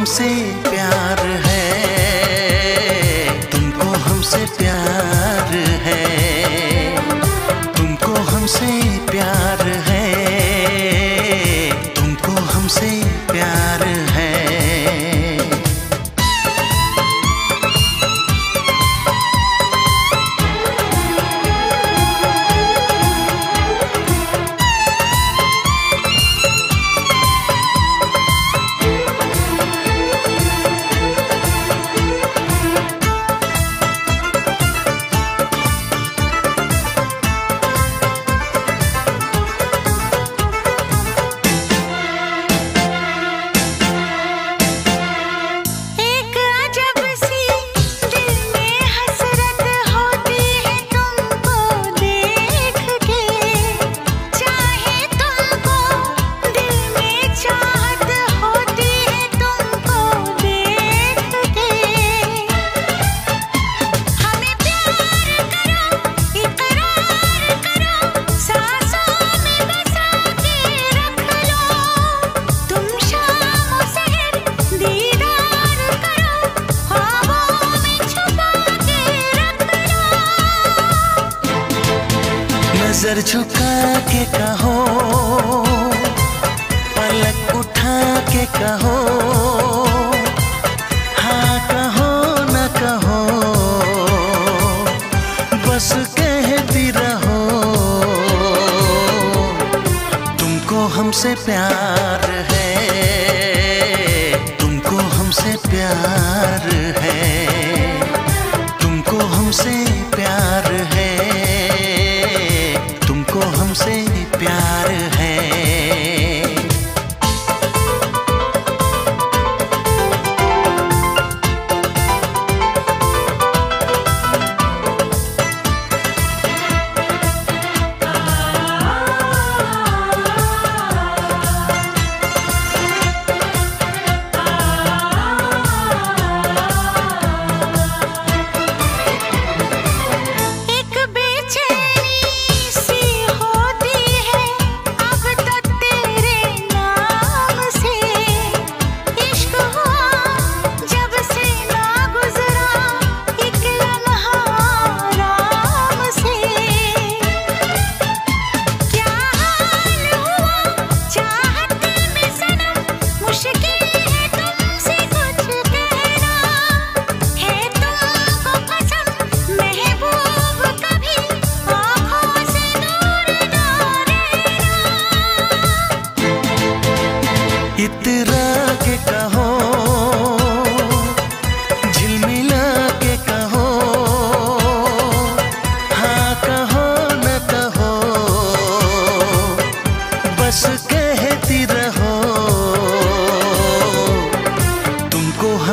हमसे प्यार है। तुमको हमसे प्यार है। तुमको हमसे प्यार है। तुमको हमसे नज़र झुका के कहो, पलक उठा के कहो हाँ कहो न कहो, बस कहती रहो। तुमको हमसे प्यार है, तुमको हमसे प्यार है, तुमको हमसे प्यार है।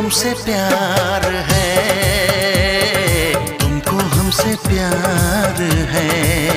हमसे प्यार है तुमको हमसे प्यार है।